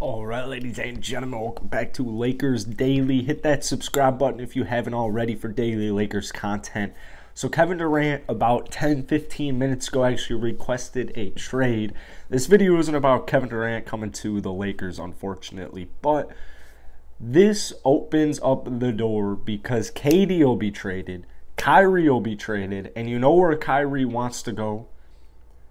All right, ladies and gentlemen, welcome back to Lakers Daily. Hit that subscribe button if you haven't already for daily Lakers content. So, Kevin Durant, about 10 15 minutes ago, actually requested a trade. This video isn't about Kevin Durant coming to the Lakers, unfortunately, but this opens up the door because KD will be traded, Kyrie will be traded, and you know where Kyrie wants to go?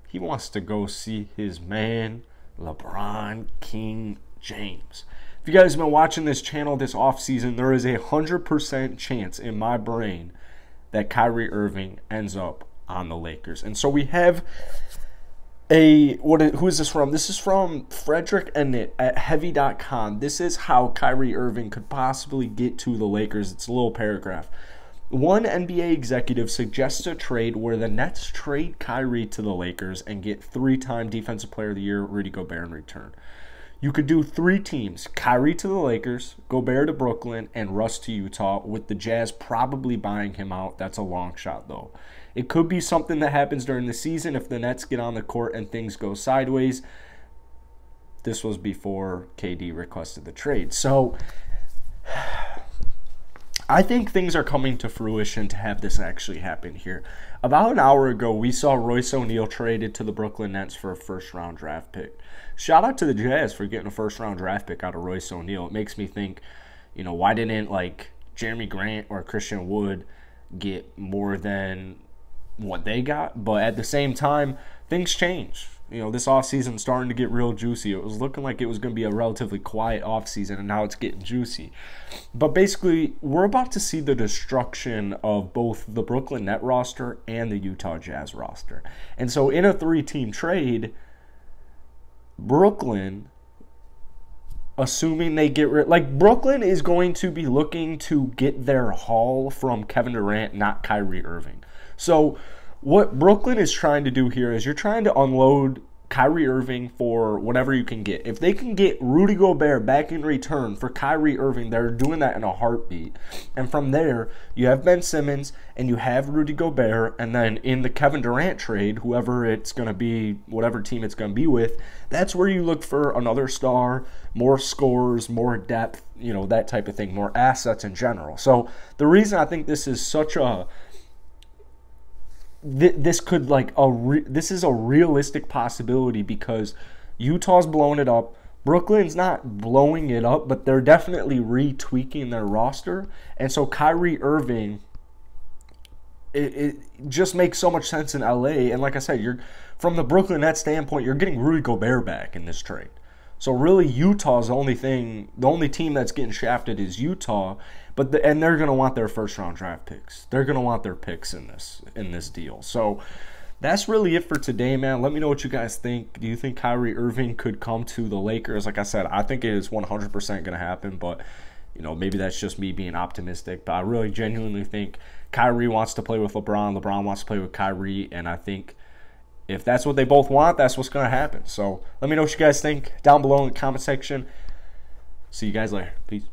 He wants to go see his man LeBron King James. If you guys have been watching this channel this offseason, there is a 100% chance in my brain that Kyrie Irving ends up on the Lakers. And so we have a what who is this from? This is from Frederick Ennett at heavy.com. This is how Kyrie Irving could possibly get to the Lakers. It's a little paragraph. One NBA executive suggests a trade where the Nets trade Kyrie to the Lakers and get three time Defensive Player of the Year Rudy Gobert in return. You could do three teams Kyrie to the Lakers, Gobert to Brooklyn, and Russ to Utah, with the Jazz probably buying him out. That's a long shot, though. It could be something that happens during the season if the Nets get on the court and things go sideways. This was before KD requested the trade. So I think things are coming to fruition to have this actually happen here. About an hour ago, we saw Royce O'Neale traded to the Brooklyn Nets for a first round draft pick. Shout out to the Jazz for getting a first round draft pick out of Royce O'Neale. It makes me think, you know, why didn't like Jerami Grant or Christian Wood get more than what they got? But at the same time, things change you know, this offseason starting to get real juicy. It was looking like it was going to be a relatively quiet offseason, and now it's getting juicy. But basically, we're about to see the destruction of both the Brooklyn Net roster and the Utah Jazz roster. And so, in a three team trade, Brooklyn, assuming they get rid, like, Brooklyn is going to be looking to get their haul from Kevin Durant, not Kyrie Irving. So, what Brooklyn is trying to do here is you're trying to unload Kyrie Irving for whatever you can get. If they can get Rudy Gobert back in return for Kyrie Irving, they're doing that in a heartbeat. And from there, you have Ben Simmons and you have Rudy Gobert. And then in the Kevin Durant trade, whoever it's going to be, whatever team it's going to be with, that's where you look for another star, more scores, more depth, you know, that type of thing, more assets in general. So the reason I think this is such a th- this could like a re- this is a realistic possibility because Utah's blowing it up. Brooklyn's not blowing it up, but they're definitely retweaking their roster. And so Kyrie Irving it, it just makes so much sense in LA. And like I said, you're from the Brooklyn Nets standpoint, you're getting Rudy Gobert back in this trade. So really, Utah's the only thing, the only team that's getting shafted is Utah. But the, and they're going to want their first round draft picks. They're going to want their picks in this in this deal. So that's really it for today, man. Let me know what you guys think. Do you think Kyrie Irving could come to the Lakers? Like I said, I think it is 100% going to happen, but you know, maybe that's just me being optimistic, but I really genuinely think Kyrie wants to play with LeBron, LeBron wants to play with Kyrie, and I think if that's what they both want, that's what's going to happen. So let me know what you guys think down below in the comment section. See you guys later. Peace.